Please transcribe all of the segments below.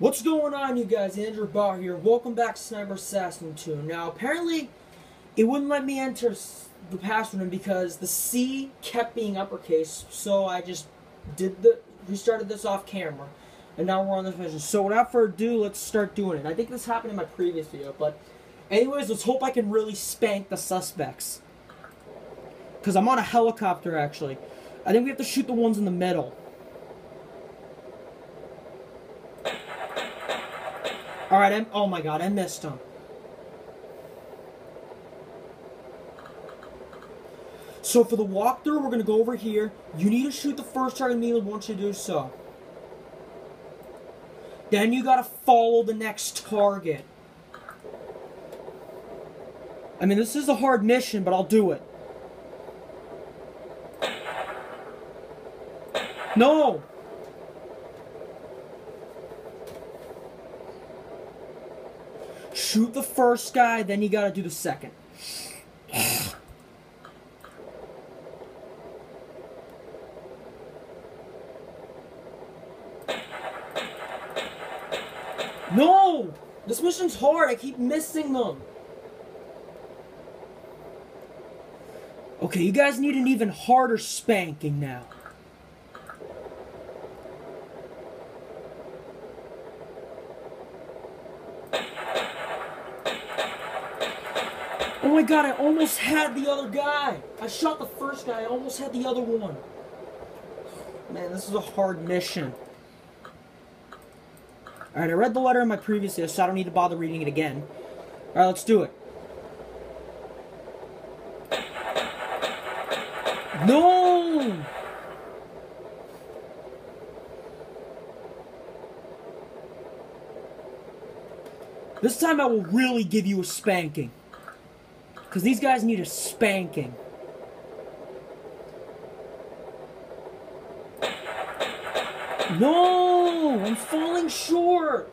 What's going on, you guys? Andrew Barr here. Welcome back to Sniper Assassin 2. Now, apparently, it wouldn't let me enter the password because the C kept being uppercase, so I just did the restarted this off camera, and now we're on this mission. So, without further ado, let's start doing it. I think this happened in my previous video, but anyways, let's hope I can really spank the suspects. Because I'm on a helicopter, actually. I think we have to shoot the ones in the middle. Alright, I'm, oh my god, I missed him. So for the walkthrough, we're gonna go over here. You need to shoot the first target immediately once you do so. Then you gotta follow the next target. I mean, this is a hard mission, but I'll do it. No! Shoot the first guy, then you gotta do the second. No! This mission's hard, I keep missing them. Okay, you guys need an even harder spanking now. Oh my god, I almost had the other guy. I shot the first guy, I almost had the other one. Man, this is a hard mission. Alright, I read the letter in my previous video, so I don't need to bother reading it again. Alright, let's do it. No! This time I will really give you a spanking. Because these guys need a spanking. No! I'm falling short!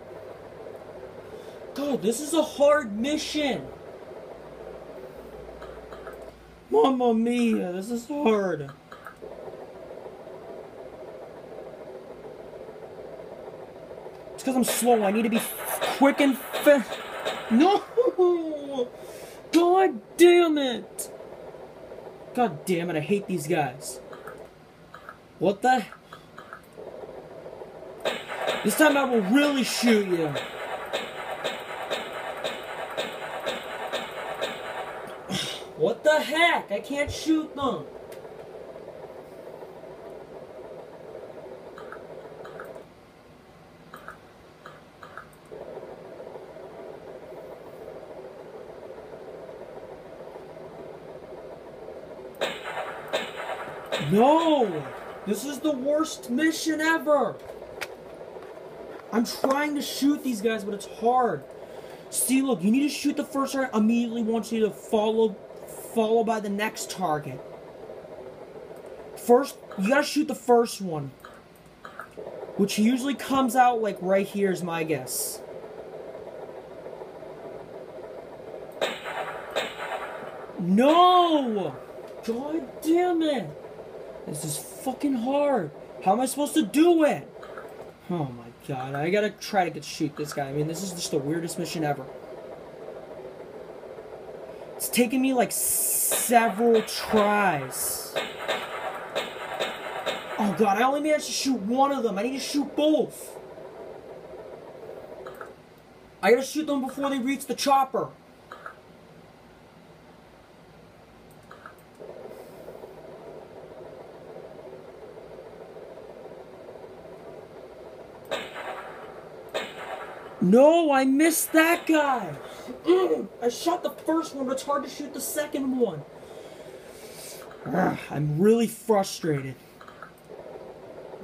God, this is a hard mission! Mamma mia, this is hard. It's because I'm slow. I need to be quick and fast. No! God damn it! God damn it, I hate these guys. What the? This time I will really shoot you. What the heck? I can't shoot them. No! This is the worst mission ever! I'm trying to shoot these guys, but it's hard. See, look, you need to shoot the first target immediately once you to follow follow by the next target. First, you gotta shoot the first one. Which usually comes out like right here is my guess. No! God damn it! This is fucking hard. How am I supposed to do it? Oh my god, I gotta try to get shoot this guy. I mean, this is just the weirdest mission ever. It's taken me like several tries. Oh god, I only managed to shoot one of them. I need to shoot both. I gotta shoot them before they reach the chopper. No, I missed that guy. Mm, I shot the first one, but it's hard to shoot the second one. Ugh, I'm really frustrated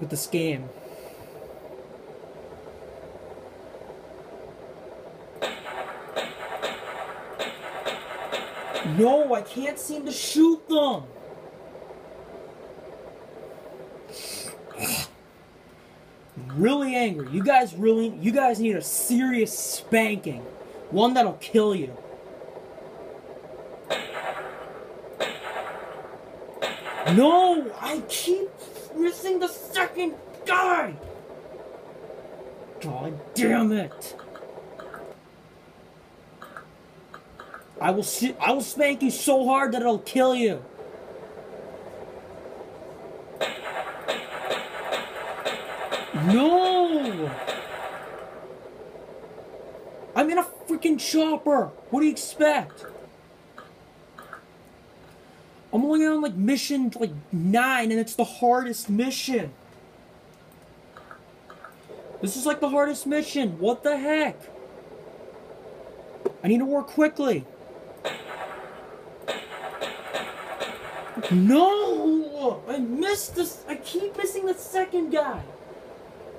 with this game. No, I can't seem to shoot them. Really angry. You guys really, you guys need a serious spanking. One that'll kill you. No, I keep missing the second guy. God damn it! I will I will spank you so hard that it'll kill you. No! I'm in a freaking chopper. What do you expect? I'm only on like mission like nine, and it's the hardest mission. This is like the hardest mission. What the heck? I need to work quickly. No! I missed this. I keep missing the second guy.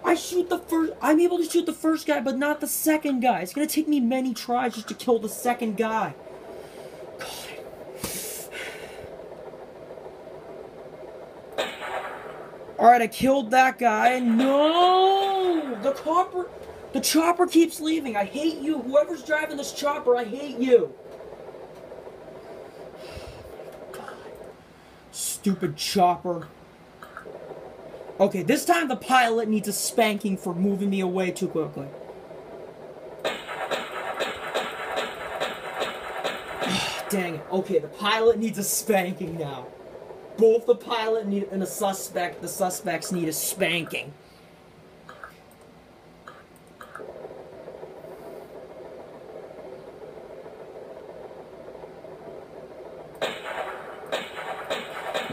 I shoot the first. I'm able to shoot the first guy, but not the second guy. It's gonna take me many tries just to kill the second guy. Alright, I killed that guy. No! The chopper, the chopper keeps leaving. I hate you. Whoever's driving this chopper, I hate you. God. Stupid chopper. Okay, this time the pilot needs a spanking for moving me away too quickly. Dang it. Okay, the pilot needs a spanking now. Both the pilot need, and the suspect, the suspects need a spanking.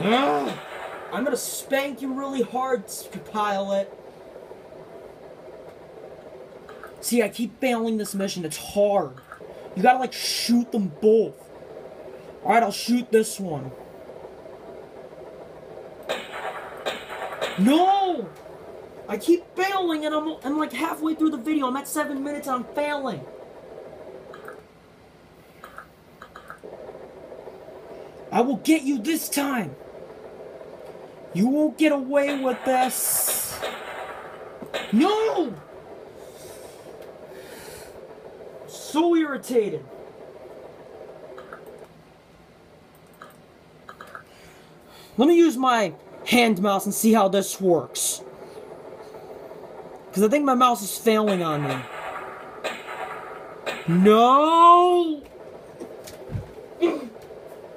Ah, I'm gonna spank you really hard, pilot. See, I keep failing this mission. It's hard. You gotta, like, shoot them both. Alright, I'll shoot this one. No! I keep failing and I'm, I'm like halfway through the video. I'm at seven minutes I'm failing. I will get you this time. You won't get away with this. No! So irritated. Let me use my hand mouse and see how this works. Because I think my mouse is failing on me. No!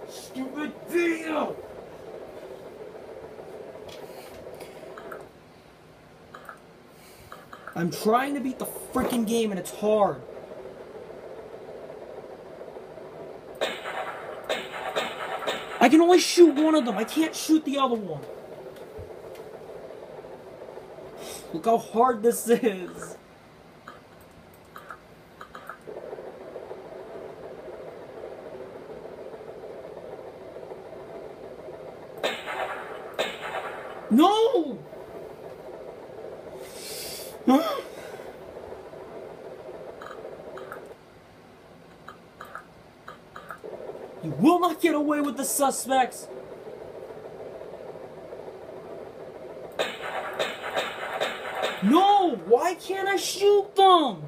Stupid video! I'm trying to beat the freaking game and it's hard. I can only shoot one of them. I can't shoot the other one. Look how hard this is. No! you will not get away with the suspects. No! Why can't I shoot them?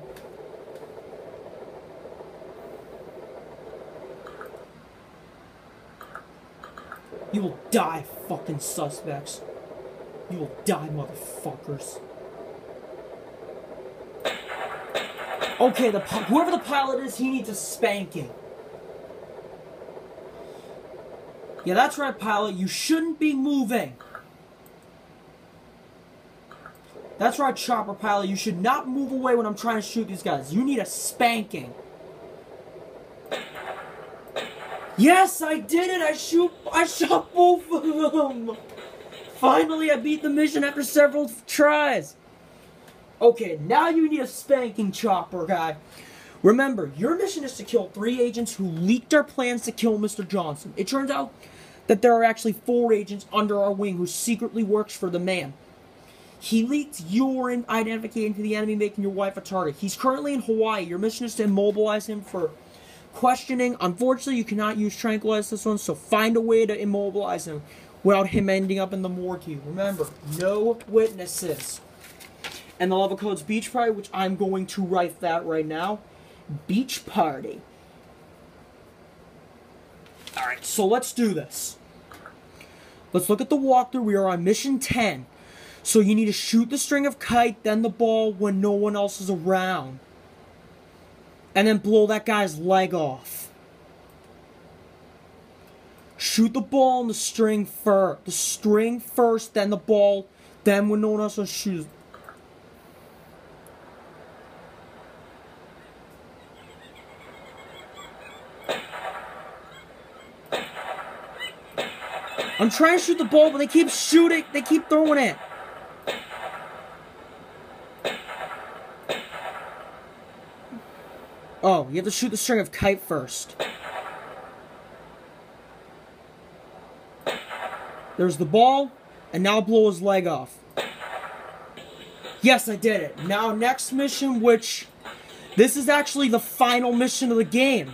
You will die, fucking suspects. You will die, motherfuckers. Okay, the whoever the pilot is, he needs a spanking. Yeah, that's right, pilot. You shouldn't be moving. That's right, Chopper Pilot. You should not move away when I'm trying to shoot these guys. You need a spanking. Yes, I did it. I shoot. I shot both of them. Finally, I beat the mission after several tries. Okay, now you need a spanking, Chopper guy. Remember, your mission is to kill three agents who leaked our plans to kill Mr. Johnson. It turns out that there are actually four agents under our wing who secretly works for the man. He leaked your identification to the enemy, making your wife a target. He's currently in Hawaii. Your mission is to immobilize him for questioning. Unfortunately, you cannot use tranquilize this one, so find a way to immobilize him without him ending up in the morgue. Remember, no witnesses. And the level code's beach party, which I'm going to write that right now. Beach party. Alright, so let's do this. Let's look at the walkthrough. We are on mission 10. So you need to shoot the string of kite, then the ball when no one else is around. And then blow that guy's leg off. Shoot the ball on the string first. The string first, then the ball, then when no one else is shooting. I'm trying to shoot the ball, but they keep shooting. They keep throwing it. Oh, you have to shoot the string of kite first. There's the ball, and now blow his leg off. Yes, I did it. Now, next mission, which... This is actually the final mission of the game.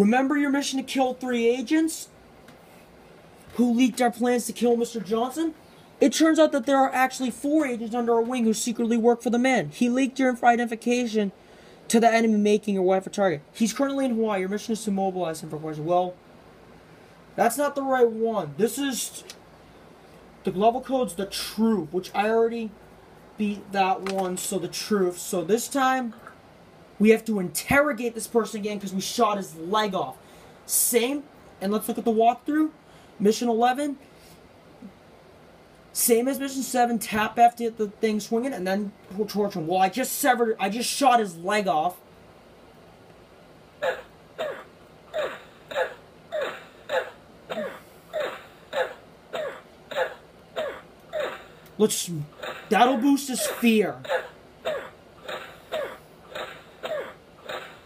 Remember your mission to kill three agents? Who leaked our plans to kill Mr. Johnson? It turns out that there are actually four agents under our wing who secretly work for the man. He leaked your identification to the enemy, making your wife a target. He's currently in Hawaii. Your mission is to mobilize him for questions. Well, that's not the right one. This is the level code's the truth, which I already beat that one. So the truth. So this time we have to interrogate this person again because we shot his leg off. Same, and let's look at the walkthrough. Mission 11, same as mission 7, tap after the thing swinging, and then we'll torch him. Well, I just severed, I just shot his leg off. Let's, that'll boost his fear.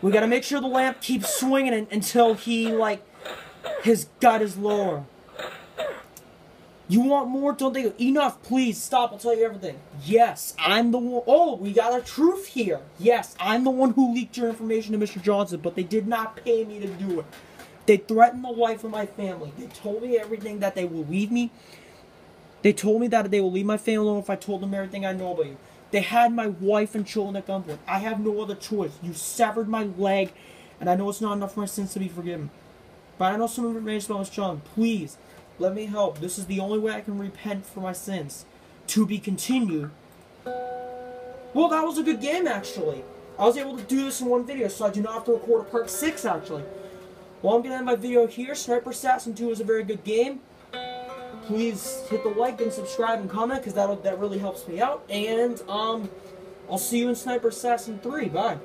We gotta make sure the lamp keeps swinging until he, like, his gut is lower. You want more? Don't think enough. Please stop. I'll tell you everything. Yes, I'm the one. Oh, we got a truth here. Yes, I'm the one who leaked your information to Mr. Johnson, but they did not pay me to do it. They threatened the life of my family. They told me everything that they will leave me. They told me that they will leave my family alone if I told them everything I know about you. They had my wife and children at gunpoint. I have no other choice. You severed my leg, and I know it's not enough for my sins to be forgiven. But I know some information about Mr. John. Please, let me help. This is the only way I can repent for my sins. To be continued. Well, that was a good game, actually. I was able to do this in one video, so I do not have to record a part 6, actually. Well, I'm going to end my video here. Sniper Assassin 2 is a very good game please hit the like and subscribe and comment because that that really helps me out. And um, I'll see you in Sniper Assassin 3. Bye.